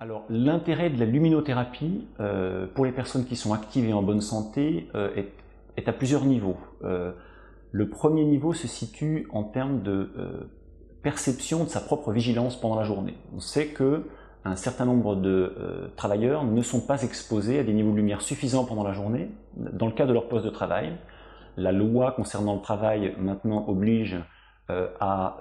Alors l'intérêt de la luminothérapie euh, pour les personnes qui sont actives et en bonne santé euh, est, à plusieurs niveaux. Euh, le premier niveau se situe en termes de perception de sa propre vigilance pendant la journée. On sait que un certain nombre de travailleurs ne sont pas exposés à des niveaux de lumière suffisants pendant la journée dans le cadre de leur poste de travail. La loi concernant le travail maintenant oblige à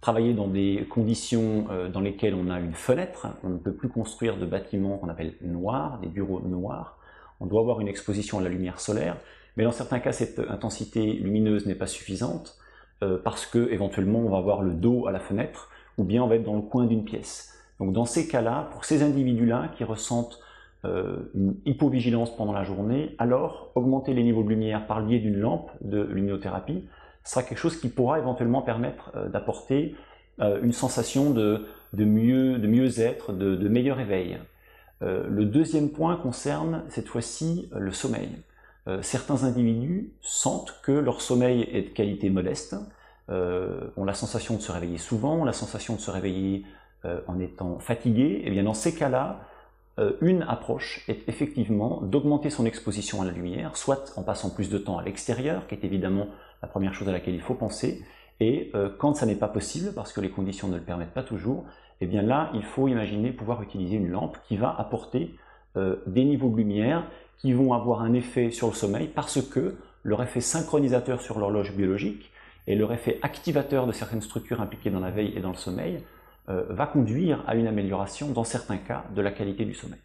travailler dans des conditions euh, dans lesquelles on a une fenêtre, on ne peut plus construire de bâtiments qu'on appelle noirs, des bureaux noirs, on doit avoir une exposition à la lumière solaire, mais dans certains cas cette intensité lumineuse n'est pas suffisante, euh, parce que éventuellement on va avoir le dos à la fenêtre, ou bien on va être dans le coin d'une pièce. Donc dans ces cas-là, pour ces individus-là qui ressentent euh, une hypovigilance pendant la journée, alors augmenter les niveaux de lumière par le biais d'une lampe de luminothérapie sera quelque chose qui pourra éventuellement permettre euh, d'apporter euh, une sensation de, mieux, mieux-être, de, meilleur éveil. Euh, le deuxième point concerne cette fois-ci le sommeil. certains individus sentent que leur sommeil est de qualité modeste, ont la sensation de se réveiller souvent, ont la sensation de se réveiller en étant fatigués, et bien dans ces cas-là, une approche est effectivement d'augmenter son exposition à la lumière, soit en passant plus de temps à l'extérieur, qui est évidemment la première chose à laquelle il faut penser. Et euh, quand ça n'est pas possible, parce que les conditions ne le permettent pas toujours, eh bien là, il faut imaginer pouvoir utiliser une lampe qui va apporter euh, des niveaux de lumière qui vont avoir un effet sur le sommeil parce que leur effet synchronisateur sur l'horloge biologique et leur effet activateur de certaines structures impliquées dans la veille et dans le sommeil euh, va conduire à une amélioration, dans certains cas, de la qualité du sommeil.